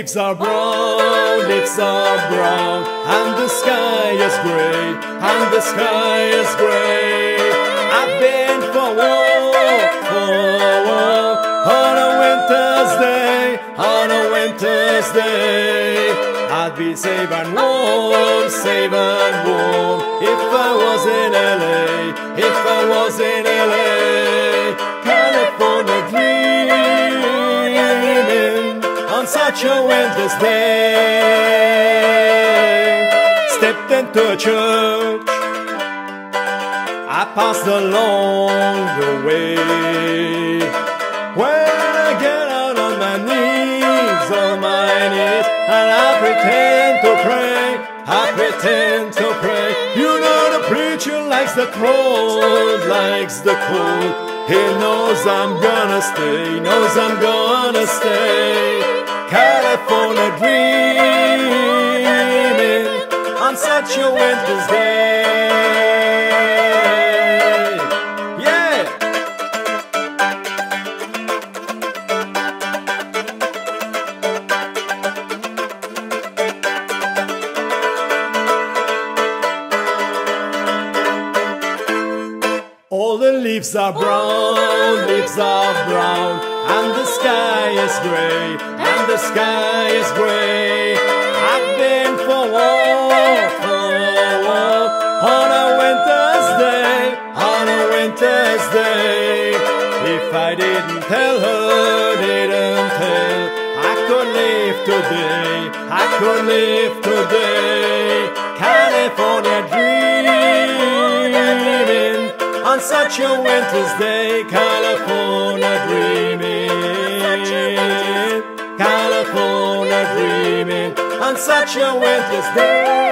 leaves are brown, leaves are brown, and the sky is gray, and the sky is gray. I've been for walk, for walk, on a winter's day, on a winter's day. I'd be safe and warm, safe and warm, if I was in LA, if I was in LA. Such a winter's day. Stepped into a church, I passed along the way. When I get out on my knees, on my knees, and I pretend to pray, I pretend to pray. You know the preacher likes the cold, likes the cold. He knows I'm gonna stay, knows I'm gonna stay. On such a winter's day. Yeah. All the leaves are brown, leaves are brown, and the sky is gray, and the sky is gray. I've been day. If I didn't tell her, didn't tell, I could live today, I could live today. California dreaming on such a winter's day, California dreaming, California dreaming on such a winter's day.